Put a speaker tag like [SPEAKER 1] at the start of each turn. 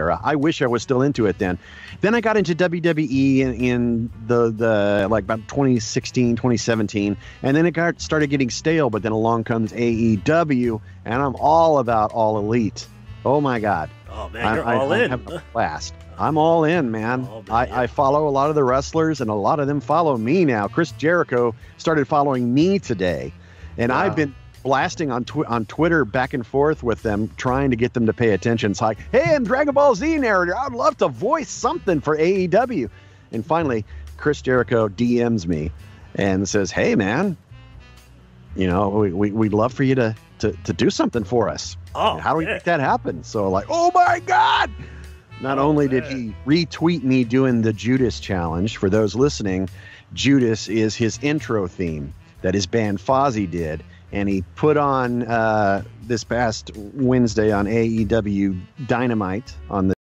[SPEAKER 1] era. I wish I was still into it then. Then I got into WWE in, in the the like about 2016, 2017, and then it got started getting stale. But then along comes AEW, and I'm all about All Elite. Oh my God!
[SPEAKER 2] Oh man, you're I, all
[SPEAKER 1] I,
[SPEAKER 2] in.
[SPEAKER 1] I blast. I'm all in, man. Oh, man I, I, follow a lot of the wrestlers, and a lot of them follow me now. Chris Jericho started following me today, and wow. I've been blasting on tw- on Twitter back and forth with them, trying to get them to pay attention. It's like, hey, I'm Dragon Ball Z narrator. I'd love to voice something for AEW. And finally, Chris Jericho DMs me and says, hey, man, you know, we, we, would love for you to, to, to do something for us.
[SPEAKER 2] Oh,
[SPEAKER 1] how do we make that happen? So, like, oh my God. Not oh, only man. did he retweet me doing the Judas challenge, for those listening, Judas is his intro theme that his band Fozzy did and he put on uh, this past Wednesday on AEW Dynamite on the